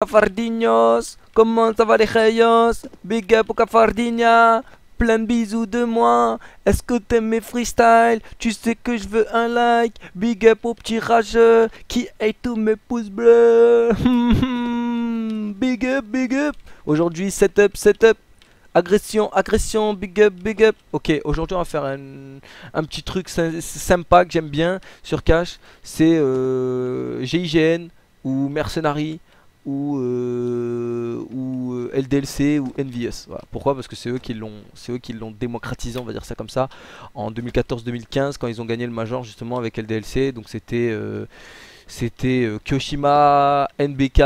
Cafardinhos, comment ça va les rayos Big up au Cafardinha, plein de bisous de moi. Est-ce que t'aimes mes freestyles Tu sais que je veux un like. Big up au petit rageux qui hate tous mes pouces bleus. big up, big up. Aujourd'hui, setup, setup. Agression, agression, big up, big up. Ok, aujourd'hui on va faire un, un petit truc sy- sympa que j'aime bien sur Cash. C'est euh, GIGN ou Mercenary ou, euh, ou euh, LDLC ou NVS. Pourquoi? Parce que c'est eux qui l'ont, c'est eux qui l'ont démocratisé, on va dire ça comme ça, en 2014-2015 quand ils ont gagné le major justement avec LDLC. Donc c'était euh, c'était euh, Kyoshima, NBK,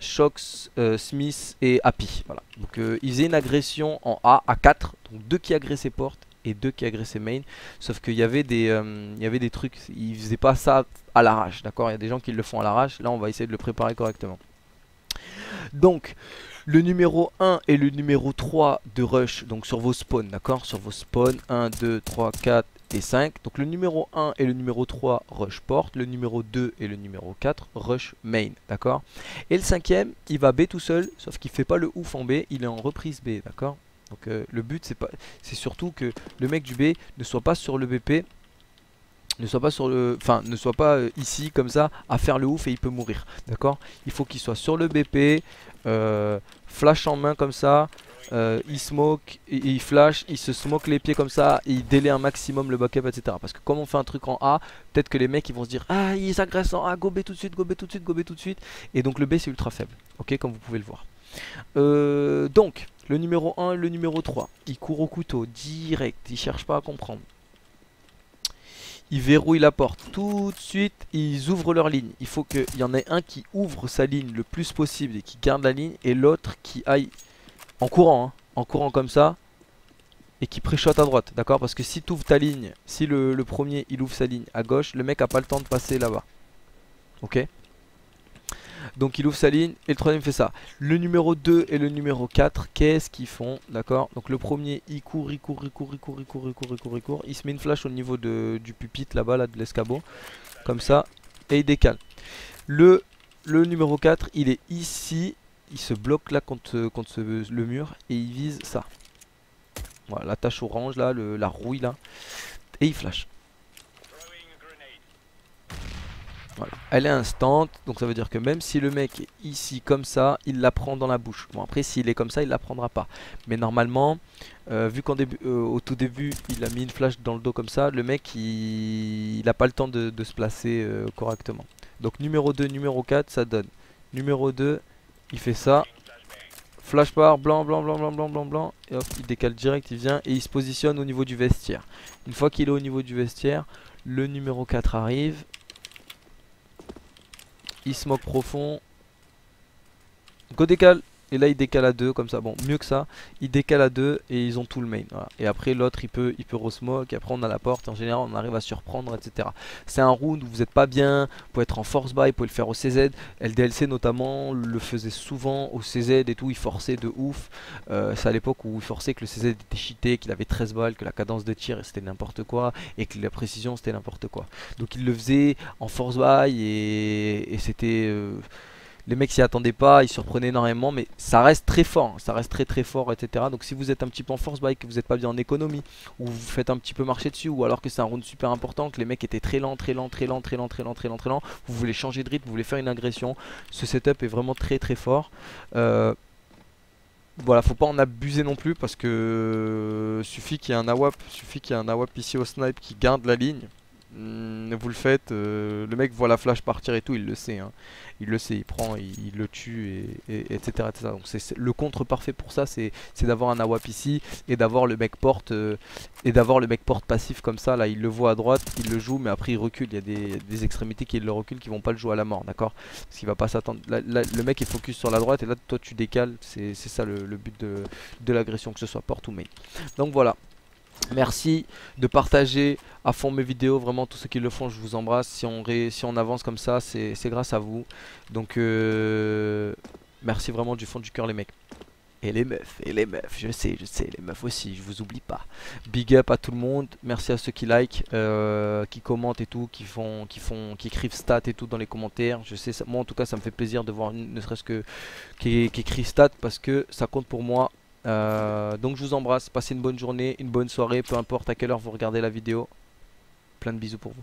Shox, Smith et Happy. Voilà. Donc ils faisaient une agression en A à 4, donc deux qui agressaient porte et deux qui agressaient main. Sauf qu'il y avait des y avait des trucs, ils faisaient pas ça à l'arrache, d'accord? Il y a des gens qui le font à l'arrache. Là, on va essayer de le préparer correctement. Donc, le numéro 1 et le numéro 3 de rush, donc sur vos spawns, d'accord? Sur vos spawns, 1, 2, 3, 4 et 5. Donc le numéro 1 et le numéro 3 rush porte, le numéro 2 et le numéro 4 rush main, d'accord? Et le cinquième, il va B tout seul, sauf qu'il fait pas le ouf en B, il est en reprise B, d'accord? Donc euh, le but c'est pas c'est surtout que le mec du B ne soit pas sur le BP ne soit pas sur le enfin ne soit pas euh, ici comme ça à faire le ouf et il peut mourir. D'accord? Il faut qu'il soit sur le BP euh, flash en main comme ça euh, il smoke et, et il flash il se smoke les pieds comme ça et il délaie un maximum le backup etc parce que comme on fait un truc en A peut-être que les mecs ils vont se dire ah ils agressent en A go B tout de suite go B tout de suite go B tout de suite. Et donc le B c'est ultra faible. Ok? Comme vous pouvez le voir. Donc le numéro 1 le numéro 3 il court au couteau direct. Il cherche pas à comprendre ils verrouillent la porte tout de suite, ils ouvrent leur ligne. Il faut qu'il y en ait un qui ouvre sa ligne le plus possible et qui garde la ligne, et l'autre qui aille en courant, hein, en courant comme ça, et qui pré-shot à droite, d'accord? Parce que si tu ouvres ta ligne, si le, le premier il ouvre sa ligne à gauche, le mec a pas le temps de passer là-bas. Ok? Donc il ouvre sa ligne et le troisième fait ça. Le numéro 2 et le numéro 4, qu'est-ce qu'ils font? D'accord? Donc le premier il court, il court, il court, il court, il court, il court, il court, il court. Il se met une flash au niveau de, du pupitre là-bas, là, de l'escabeau. Comme ça. Et il décale. Le, le numéro 4, il est ici. Il se bloque là contre, contre le mur et il vise ça. Voilà, la tache orange là, la rouille là. Et il flash. Elle est instant, donc ça veut dire que même si le mec est ici comme ça, il la prend dans la bouche. Bon après s'il est comme ça, il la prendra pas. Mais normalement, euh, vu qu'au euh, tout début, il a mis une flash dans le dos comme ça, le mec il, il a pas le temps de, de se placer euh, correctement. Donc numéro 2, numéro 4, ça donne. Numéro 2, il fait ça. Flash par blanc, blanc, blanc, blanc, blanc, blanc, blanc. Et hop, il décale direct, il vient et il se positionne au niveau du vestiaire. Une fois qu'il est au niveau du vestiaire, le numéro 4 arrive. Il profond. Go décale. Et là il décale à 2 comme ça. Bon mieux que ça. Il décale à 2 et ils ont tout le main. Et après l'autre il peut il peut re-smoke. Et après on a la porte. En général on arrive à surprendre etc. C'est un round où vous n'êtes pas bien. Vous pouvez être en force buy. Vous pouvez le faire au CZ. LDLC notamment le faisait souvent au CZ et tout. Il forçait de ouf. Euh, c'est à l'époque où il forçait que le CZ était cheaté. Qu'il avait 13 balles. Que la cadence de tir c'était n'importe quoi. Et que la précision c'était n'importe quoi. Donc il le faisait en force buy. Et, et c'était... euh, les mecs s'y attendaient pas, ils surprenaient énormément, mais ça reste très fort, hein, ça reste très très fort, etc. Donc si vous êtes un petit peu en force bike, que vous n'êtes pas bien en économie, ou vous faites un petit peu marcher dessus, ou alors que c'est un round super important, que les mecs étaient très lents, très lents, très lents, très lents, très lents, très lents, très lents, vous voulez changer de rythme, vous voulez faire une agression, ce setup est vraiment très très fort. Euh, voilà, faut pas en abuser non plus parce que suffit qu'il y ait un AWAP, suffit qu'il y ait un AWAP ici au snipe qui garde la ligne. Hmm, vous le faites, euh, le mec voit la flash partir et tout, il le sait. hein. Il le sait, il prend, il, le tue, et, et- etc., etc. Donc c'est le contre parfait pour ça, c'est d'avoir un AWAP ici et d'avoir le mec porte euh, et d'avoir le mec porte passif comme ça. Là, il le voit à droite, il le joue, mais après il recule. Il y a des, extrémités qui le reculent, qui vont pas le jouer à la mort, d'accord? Parce qu'il va pas s'attendre. Le mec est focus sur la droite et là, toi tu décales. C'est ça le, le but de, de l'agression, que ce soit porte ou main. Donc voilà. Merci de partager à fond mes vidéos. Vraiment, tous ceux qui le font, je vous embrasse. Si on, ré- si on avance comme ça, c'est grâce à vous. Donc, euh, merci vraiment du fond du cœur, les mecs. Et les meufs, et les meufs, je sais, je sais, les meufs aussi, je vous oublie pas. Big up à tout le monde, merci à ceux qui like, euh, qui commentent et tout, qui font, qui font, qui écrivent stats et tout dans les commentaires. Je sais, moi en tout cas, ça me fait plaisir de voir ne serait-ce que qui, qui écrit stats parce que ça compte pour moi. Euh, donc je vous embrasse, passez une bonne journée, une bonne soirée, peu importe à quelle heure vous regardez la vidéo. Plein de bisous pour vous.